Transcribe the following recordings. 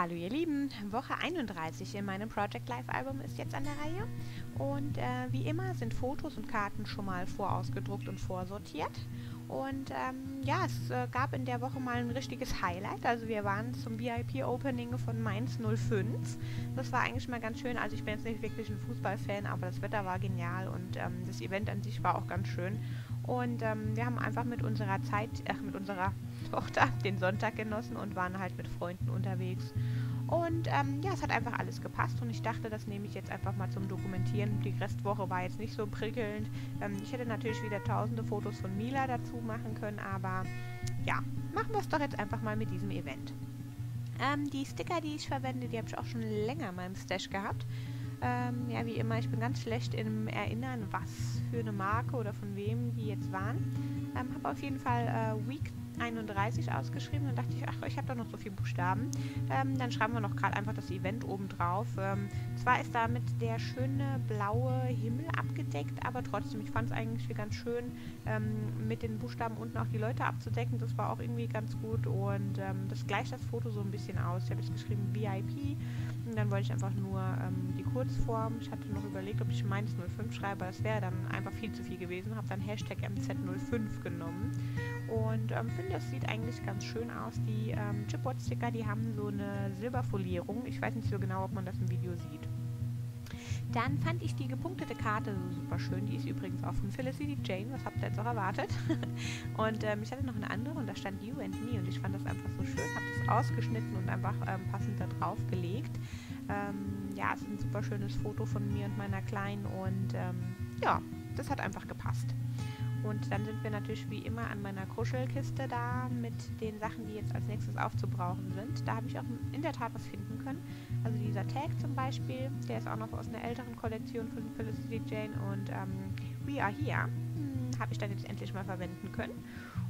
Hallo ihr Lieben, Woche 31 in meinem Project Life Album ist jetzt an der Reihe. Und äh, wie immer sind Fotos und Karten schon mal vorausgedruckt und vorsortiert. Und ähm, ja, es äh, gab in der Woche mal ein richtiges Highlight, also wir waren zum VIP Opening von Mainz 05, das war eigentlich mal ganz schön, also ich bin jetzt nicht wirklich ein Fußballfan, aber das Wetter war genial und ähm, das Event an sich war auch ganz schön. Und ähm, wir haben einfach mit unserer Zeit, ach mit unserer Tochter den Sonntag genossen und waren halt mit Freunden unterwegs. Und ähm, ja, es hat einfach alles gepasst und ich dachte, das nehme ich jetzt einfach mal zum Dokumentieren. Die Restwoche war jetzt nicht so prickelnd. Ähm, ich hätte natürlich wieder tausende Fotos von Mila dazu machen können, aber ja, machen wir es doch jetzt einfach mal mit diesem Event. Ähm, die Sticker, die ich verwende, die habe ich auch schon länger in meinem Stash gehabt. Ähm, ja, wie immer, ich bin ganz schlecht im Erinnern, was für eine Marke oder von wem die jetzt waren. Ähm, habe auf jeden Fall äh, Week 31 ausgeschrieben. und dachte ich, ach, ich habe da noch so viele Buchstaben. Ähm, dann schreiben wir noch gerade einfach das Event oben drauf. Ähm, zwar ist damit der schöne blaue Himmel abgedeckt, aber trotzdem, ich fand es eigentlich ganz schön, ähm, mit den Buchstaben unten auch die Leute abzudecken. Das war auch irgendwie ganz gut und ähm, das gleicht das Foto so ein bisschen aus. Ich habe jetzt geschrieben VIP und dann wollte ich einfach nur ähm, die Kurzform. Ich hatte noch überlegt, ob ich meins 05 schreibe, das wäre dann einfach viel zu viel gewesen. Habe dann Hashtag MZ05 genommen und ähm, finde, das sieht eigentlich ganz schön aus. Die ähm, Chipboard-Sticker, die haben so eine Silberfolierung. Ich weiß nicht so genau, ob man das im Video sieht. Dann fand ich die gepunktete Karte so super schön. Die ist übrigens auch von Felicity Jane. Was habt ihr jetzt auch erwartet? und ähm, ich hatte noch eine andere und da stand You and Me und ich fand das einfach so schön. Habe das ausgeschnitten und einfach ähm, passend da drauf gelegt. Ähm, ja, es ist ein super schönes Foto von mir und meiner Kleinen und ähm, ja, das hat einfach gepasst. Und dann sind wir natürlich wie immer an meiner Kuschelkiste da mit den Sachen, die jetzt als nächstes aufzubrauchen sind. Da habe ich auch in der Tat was finden können. Also dieser Tag zum Beispiel, der ist auch noch aus einer älteren Kollektion von Felicity Jane und ähm, We Are Here hm, habe ich dann jetzt endlich mal verwenden können.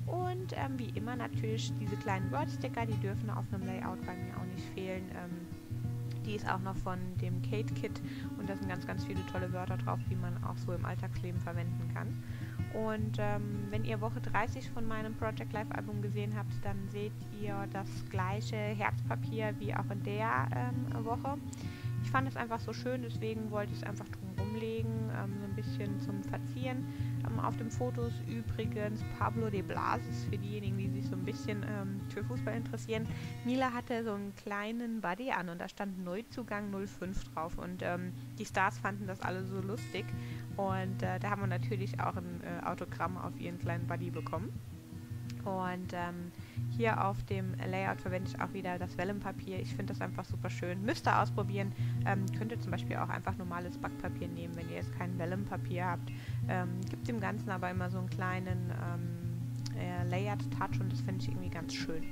Und ähm, wie immer natürlich diese kleinen Wordsticker, die dürfen auf einem Layout bei mir auch nicht fehlen. Ähm, die ist auch noch von dem Kate Kit und da sind ganz, ganz viele tolle Wörter drauf, die man auch so im Alltagsleben verwenden kann. Und ähm, wenn ihr Woche 30 von meinem Project Life Album gesehen habt, dann seht ihr das gleiche Herzpapier wie auch in der ähm, Woche. Ich fand es einfach so schön, deswegen wollte ich es einfach drum rumlegen, ähm, so ein bisschen zum Verzieren. Ähm, auf dem Foto ist übrigens Pablo de Blasis, für diejenigen, die sich so ein bisschen ähm, für Fußball interessieren. Mila hatte so einen kleinen Buddy an und da stand Neuzugang 05 drauf und ähm, die Stars fanden das alle so lustig und äh, da haben wir natürlich auch ein äh, Autogramm auf ihren kleinen Buddy bekommen. Und ähm, hier auf dem Layout verwende ich auch wieder das Wellenpapier. Ich finde das einfach super schön. Müsst ihr ausprobieren. Ähm, könnt ihr zum Beispiel auch einfach normales Backpapier nehmen, wenn ihr jetzt kein Wellenpapier habt. Ähm, gibt dem Ganzen aber immer so einen kleinen ähm, äh, Layered-Touch und das finde ich irgendwie ganz schön.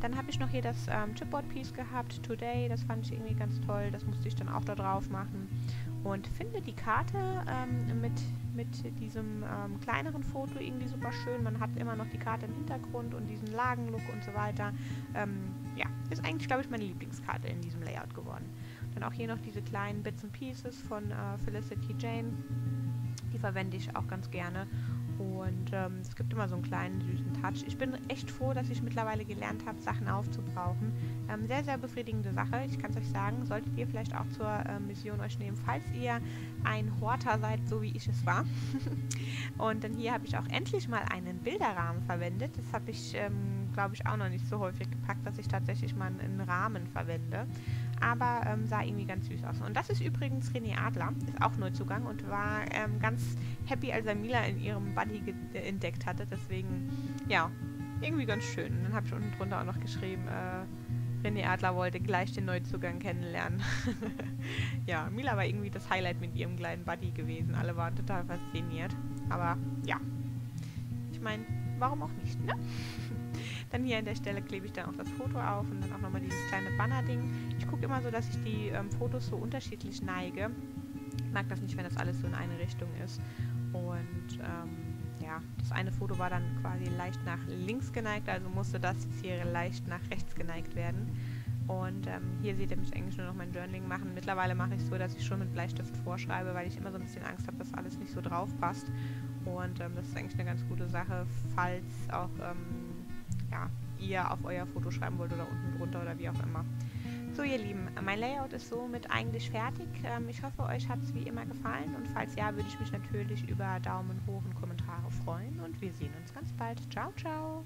Dann habe ich noch hier das ähm, Chipboard-Piece gehabt, Today. Das fand ich irgendwie ganz toll. Das musste ich dann auch da drauf machen und finde die Karte ähm, mit, mit diesem ähm, kleineren Foto irgendwie super schön. Man hat immer noch die Karte im Hintergrund und diesen Lagenlook und so weiter. Ähm, ja, ist eigentlich, glaube ich, meine Lieblingskarte in diesem Layout geworden. Dann auch hier noch diese kleinen Bits and Pieces von äh, Felicity Jane. Die verwende ich auch ganz gerne. Und ähm, es gibt immer so einen kleinen süßen Touch. Ich bin echt froh, dass ich mittlerweile gelernt habe, Sachen aufzubrauchen. Ähm, sehr, sehr befriedigende Sache. Ich kann es euch sagen, solltet ihr vielleicht auch zur äh, Mission euch nehmen, falls ihr ein Horter seid, so wie ich es war. und dann hier habe ich auch endlich mal einen Bilderrahmen verwendet. Das habe ich, ähm, glaube ich, auch noch nicht so häufig gepackt, dass ich tatsächlich mal einen Rahmen verwende aber ähm, sah irgendwie ganz süß aus. Und das ist übrigens René Adler, ist auch Neuzugang und war ähm, ganz happy, als er Mila in ihrem Buddy äh, entdeckt hatte. Deswegen, ja, irgendwie ganz schön. Und dann habe ich unten drunter auch noch geschrieben, äh, René Adler wollte gleich den Neuzugang kennenlernen. ja, Mila war irgendwie das Highlight mit ihrem kleinen Buddy gewesen. Alle waren total fasziniert. Aber ja, ich meine, warum auch nicht, ne? Dann hier an der Stelle klebe ich dann auch das Foto auf und dann auch nochmal dieses kleine Banner-Ding. Ich gucke immer so, dass ich die ähm, Fotos so unterschiedlich neige. Ich mag das nicht, wenn das alles so in eine Richtung ist. Und ähm, ja, das eine Foto war dann quasi leicht nach links geneigt, also musste das jetzt hier leicht nach rechts geneigt werden. Und ähm, hier seht ihr mich eigentlich nur noch mein Journaling machen. Mittlerweile mache ich es so, dass ich schon mit Bleistift vorschreibe, weil ich immer so ein bisschen Angst habe, dass alles nicht so drauf passt. Und ähm, das ist eigentlich eine ganz gute Sache, falls auch ähm, ja, ihr auf euer Foto schreiben wollt oder unten drunter oder wie auch immer. So ihr Lieben, mein Layout ist somit eigentlich fertig. Ähm, ich hoffe, euch hat es wie immer gefallen und falls ja, würde ich mich natürlich über Daumen hoch und Kommentare freuen und wir sehen uns ganz bald. Ciao, ciao!